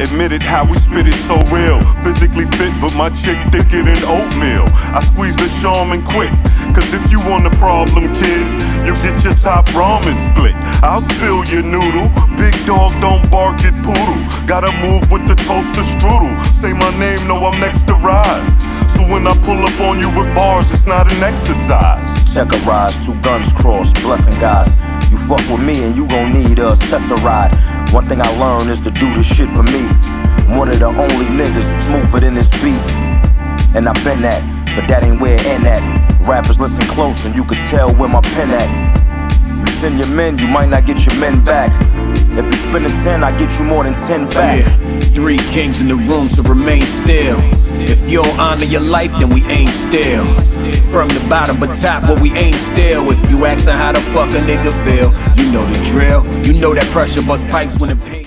admit it, how we spit it so real. Physically fit, but my chick thicker than oatmeal. I squeeze the Charmin quick, cause if you want a problem, kid, you get your top ramen split. I'll spill your noodle. Big dog don't bark at poodle. Gotta move with the toaster strudel. Say my name, know I'm next to ride. So when I pull up on you with bars, it's not an exercise. Check a rise, two guns crossed, blessing guys. You fuck with me and you gon' need a ride. One thing I learned is to do this shit for me. One of the only niggas smoother than this beat. And I've been that, but that ain't where it end at. Rappers listen close and you can tell where my pen at You send your men, you might not get your men back. If you spend 10, I get you more than 10 back. Yeah. Three kings in the room, so remain still. If you don't honor your life, then we ain't still. From the bottom but top, but we ain't still. If you askin' how the fuck a nigga feel, you know the drill. You know that pressure bust pipes when it.